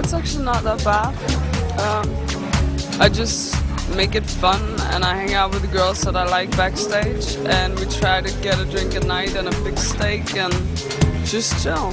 It's actually not that bad. Um, I just make it fun and I hang out with the girls that I like backstage and we try to get a drink at night and a big steak and just chill.